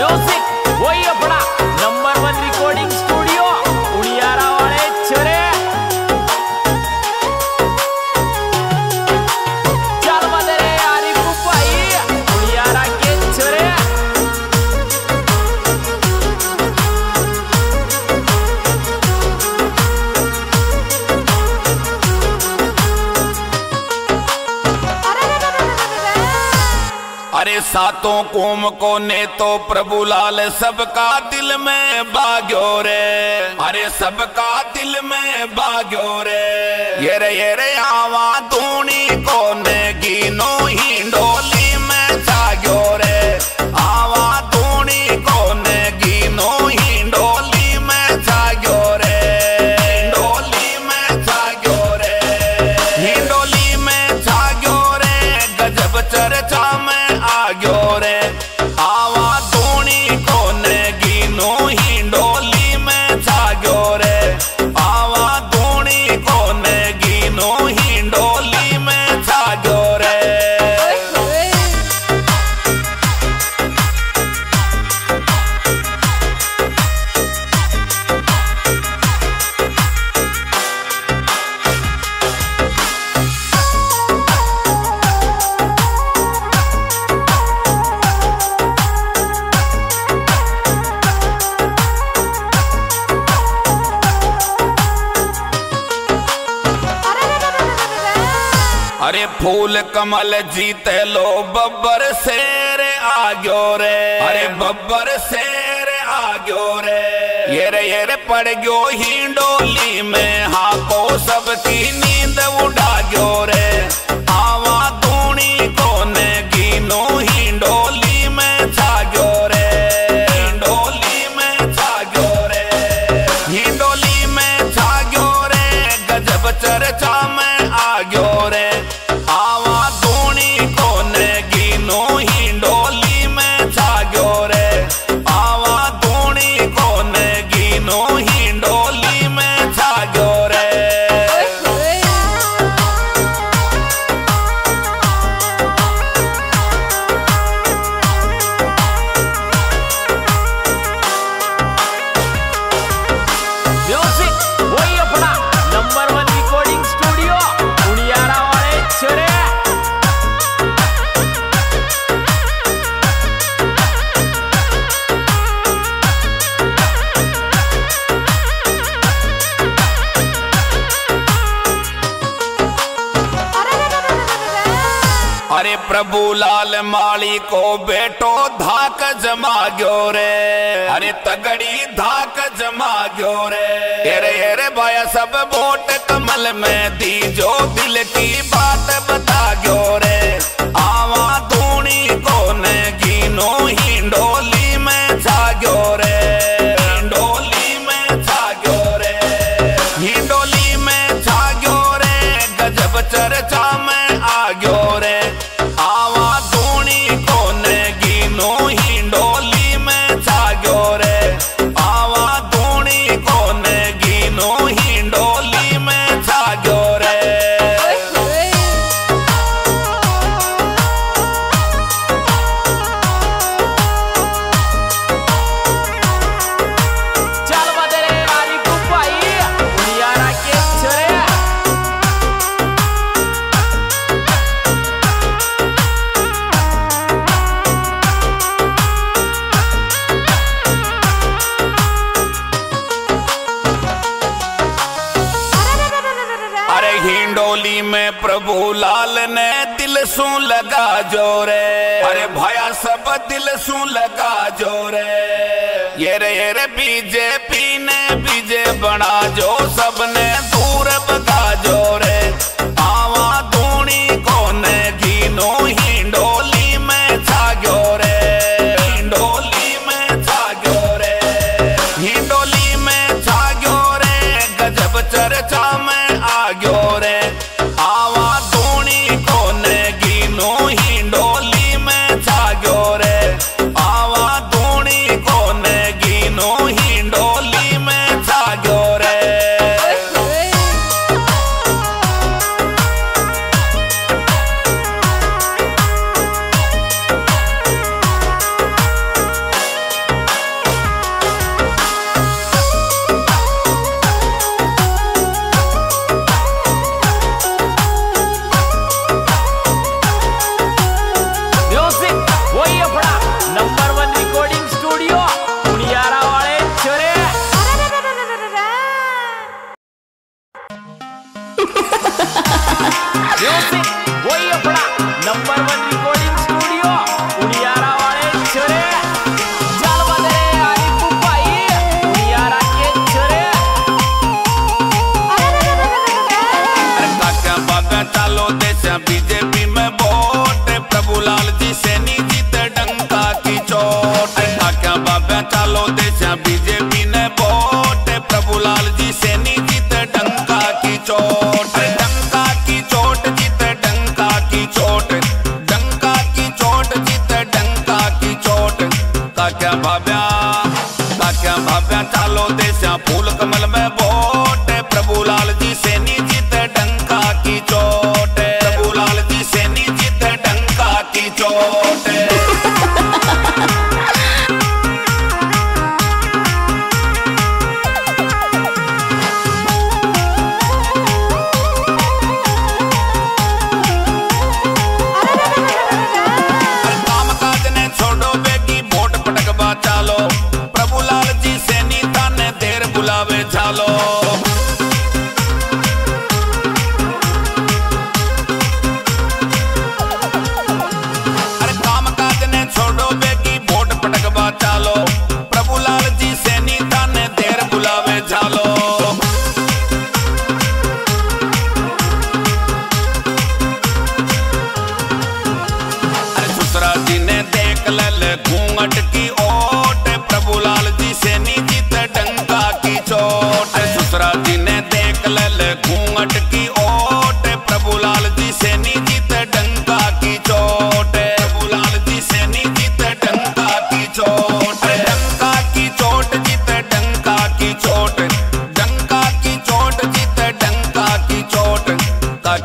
묘사 सातों कोम को ने तो प्रभु लाल, सबका दिल में बाग्यो रे। अरे सबका दिल में बाग्यो रे। ये रे ये रे, आवा धूनी कमल जीत लो, बब्बर शेर आ आग्यो रे। अरे बब्बर शेर आग्यो रे। ये रे ये रे, पड़ गयो ही डोली में। हाको सबकी नींद उड़ा गयो रे। आवा दूनी कोने गिनो ही प्रभु लाल माली को बेटो धाक जमा गयो रे। अरे तगड़ी धाक जमा गयो रे। अरे अरे भाया, सब वोट कमल में दी जो दिल की बात बता। जोरे। अरे भया सब दिल सू लगा जोरे। ये रे ये रे, बीजेपी ने बीजे बना जो, सबने दूर बता जोरे pula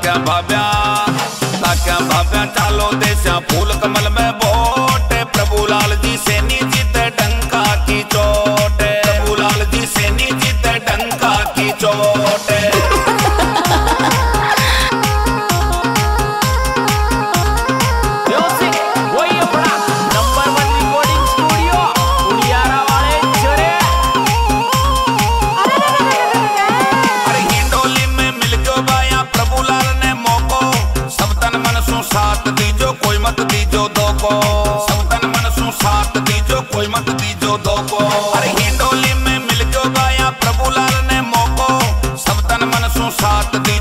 क्या भाभ्या क्या भाभ्या चालो देस्या फूल कमल में ਸਾਥ ਦੇ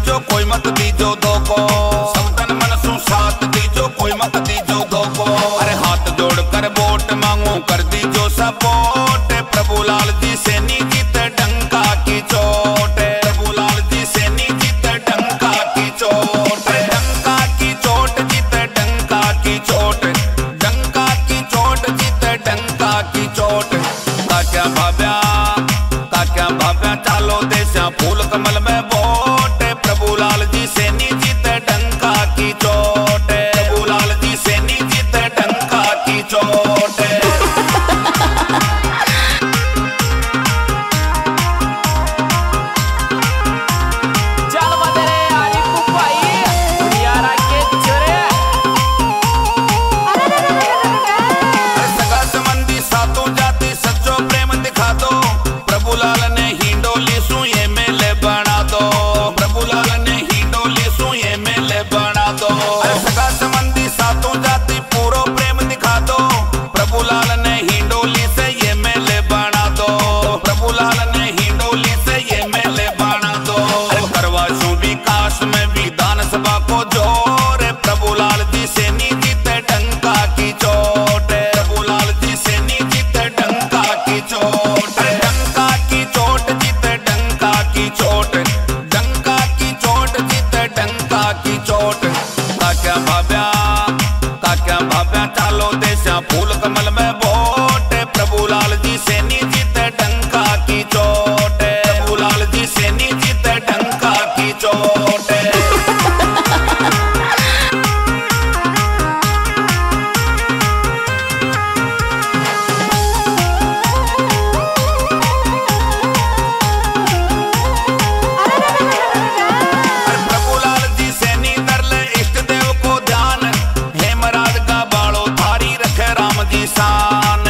Pakistan.